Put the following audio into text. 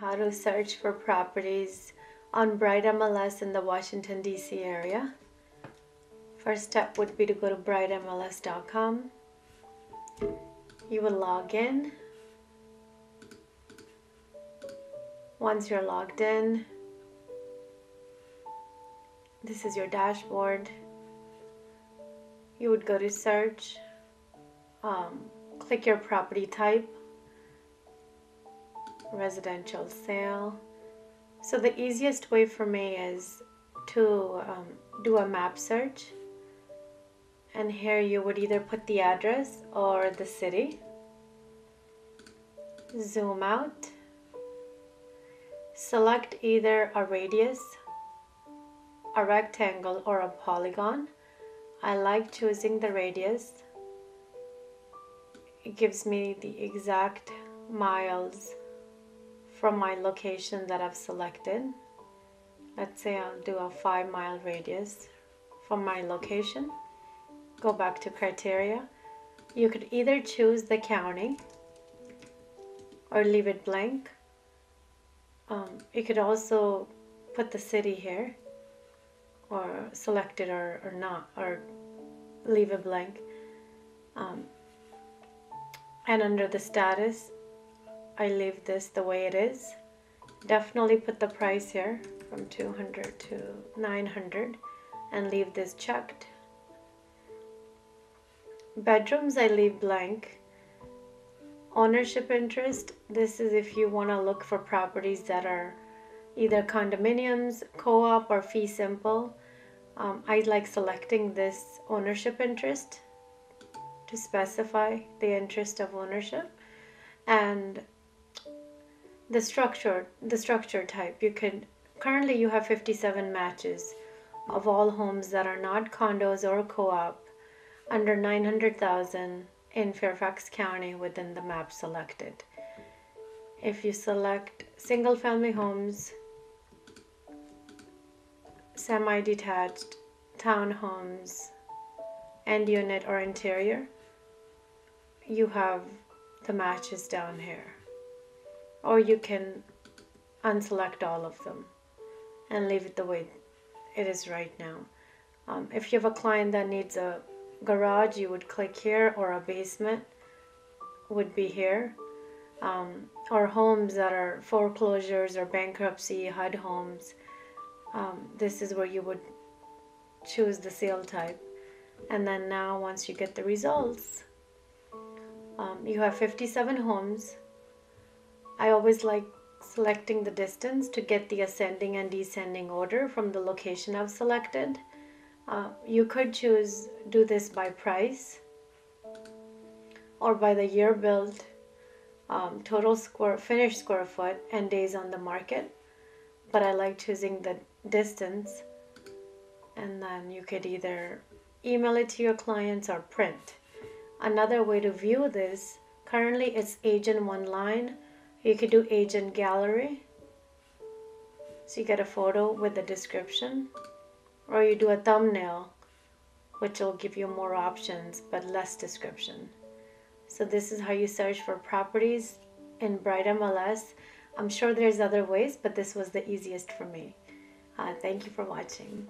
how to search for properties on Bright MLS in the Washington, D.C. area. First step would be to go to brightmls.com. You will log in. Once you're logged in, this is your dashboard. You would go to search, um, click your property type, residential sale. So the easiest way for me is to um, do a map search. And here you would either put the address or the city. Zoom out. Select either a radius, a rectangle, or a polygon. I like choosing the radius. It gives me the exact miles from my location that I've selected. Let's say I'll do a five mile radius from my location. Go back to criteria. You could either choose the county or leave it blank. Um, you could also put the city here or select it or, or not or leave it blank. Um, and under the status, I leave this the way it is. Definitely put the price here from 200 to 900 and leave this checked. Bedrooms I leave blank. Ownership interest, this is if you want to look for properties that are either condominiums, co-op or fee simple. Um, I like selecting this ownership interest to specify the interest of ownership and the structure the structure type you could currently you have 57 matches of all homes that are not condos or co-op under 900,000 in Fairfax County within the map selected. If you select single family homes, semi-detached, townhomes, end unit or interior, you have the matches down here or you can unselect all of them and leave it the way it is right now. Um, if you have a client that needs a garage, you would click here, or a basement would be here. Um, or homes that are foreclosures or bankruptcy, HUD homes, um, this is where you would choose the sale type. And then now, once you get the results, um, you have 57 homes I always like selecting the distance to get the ascending and descending order from the location I've selected. Uh, you could choose do this by price or by the year built, um, total square finished square foot and days on the market. But I like choosing the distance and then you could either email it to your clients or print. Another way to view this currently it's agent one line you could do agent gallery. So you get a photo with the description. Or you do a thumbnail, which will give you more options but less description. So this is how you search for properties in Bright MLS. I'm sure there's other ways, but this was the easiest for me. Uh, thank you for watching.